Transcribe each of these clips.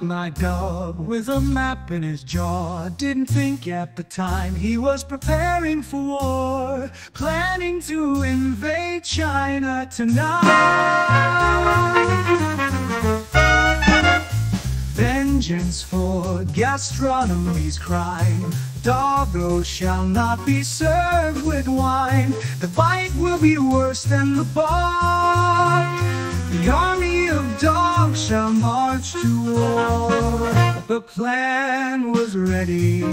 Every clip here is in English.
with a map in his jaw. Didn't think at the time he was preparing for war, planning to invade China tonight. Vengeance for gastronomy's crime. Doggo shall not be served with wine. The fight will be worse than the bar. The plan was ready,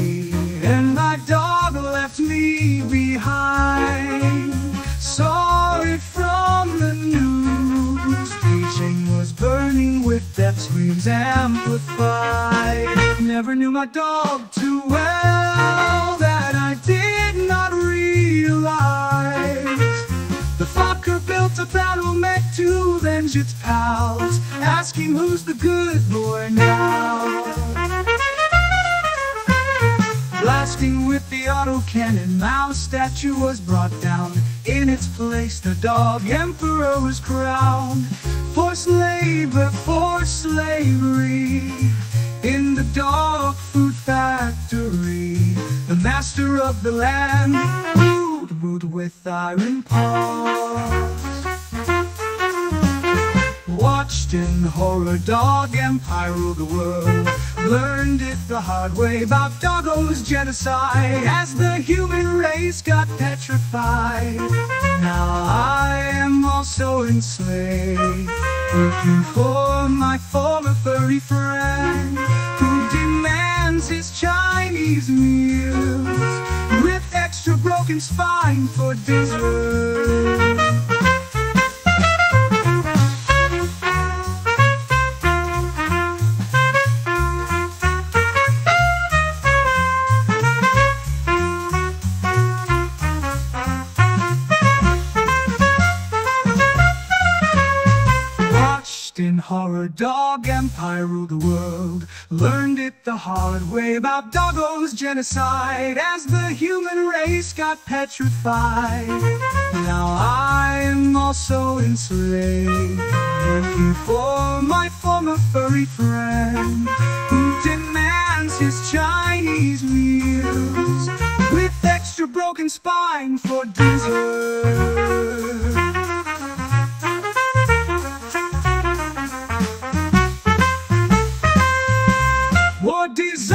and my dog left me behind. It from the news. Beijing was burning with death screams amplified. Never knew my dog too well that I did not realize. The fucker built a battle mech to avenge its pals, asking who's the good boy now. With the autocannon, Mao's statue was brought down. In its place, the dog emperor was crowned. Forced labor, forced slavery. In the dog food factory, the master of the land ruled, ruled with iron paws. Watched in horror, dog empire ruled the world. The hard way about doggo's genocide as the human race got petrified. Now I am also enslaved, working for my former furry friend who demands his Chinese meals with extra broken spine for dessert. In horror, dog empire ruled the world. Learned it the hard way about doggo's genocide as the human race got petrified. Now I am also enslaved, working for my former furry friend who demands his Chinese meals with extra broken spine for dessert. desire.